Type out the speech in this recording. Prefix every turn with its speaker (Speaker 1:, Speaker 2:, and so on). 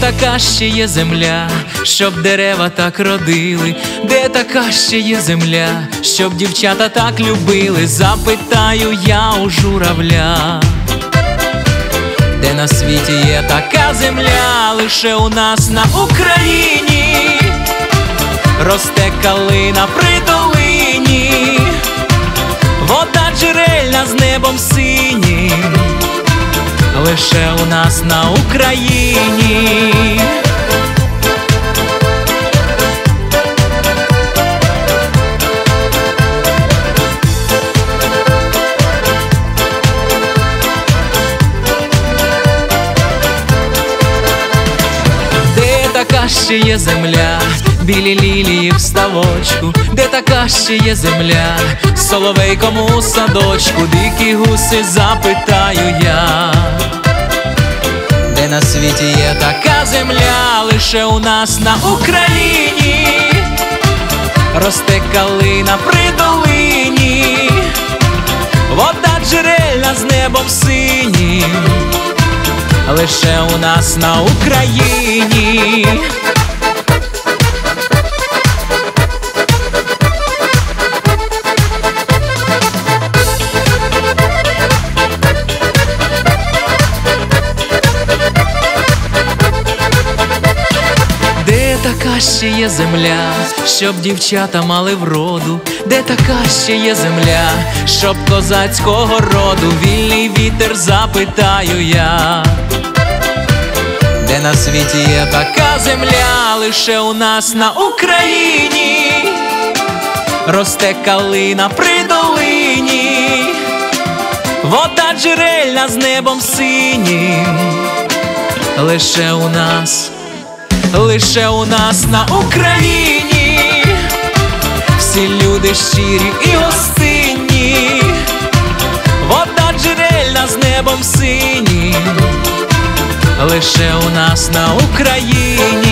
Speaker 1: така ще є земля, щоб дерева так родили, де така ще є земля, щоб дівчата так любили, запитаю я у журавля. Де на світі є така земля, лише у нас на Україні. Росте калина при долині, вода джерельна з небом синім, лише у нас на Україні. Ще є земля, білі лілії в ставочку, де така ще є земля, соловейком у садочку, дикі гуси запитаю я, де на світі є така земля, лише у нас на Україні, росте калина при долині, вода джерельна з небом синім лише у нас на Україні. Така ще є земля, щоб дівчата мали вроду, де така ще є земля, щоб козацького роду? Вільний вітер запитаю я, де на світі є така земля, лише у нас на Україні? Росте калина при долині, вода джерельна з небом синім, лише у нас лише у нас на Україні. Всі люди щирі і гостинні, вода джерельна з небом синім, лише у нас на Україні.